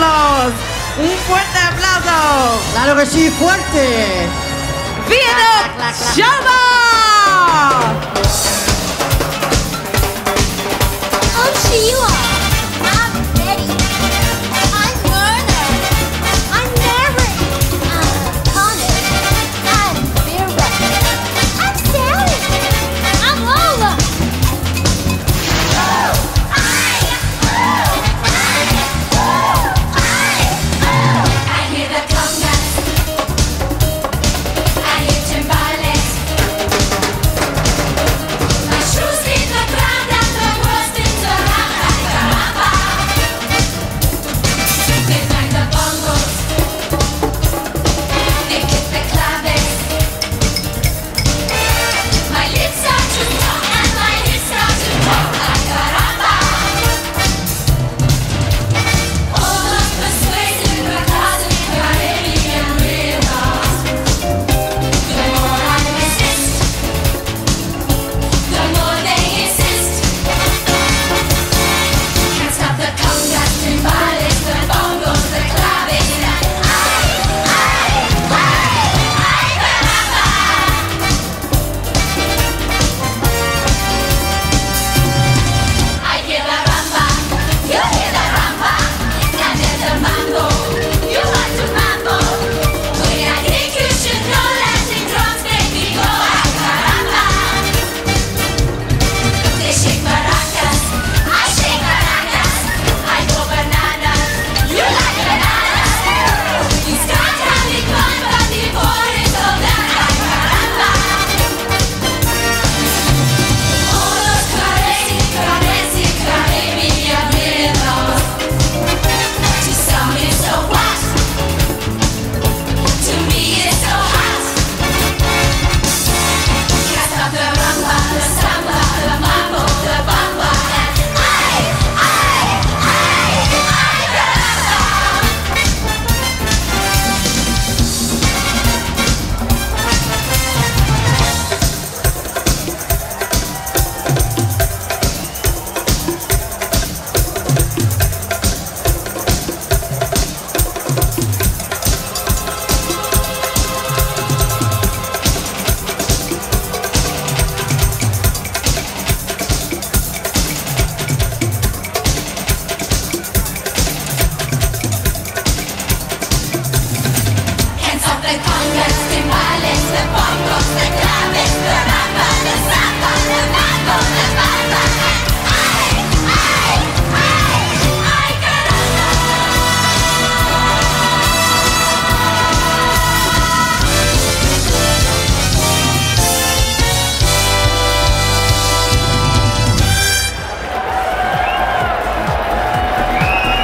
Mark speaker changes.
Speaker 1: Carlos. Un fuerte aplauso.
Speaker 2: ¡Claro que sí, fuerte!
Speaker 1: ¡Viene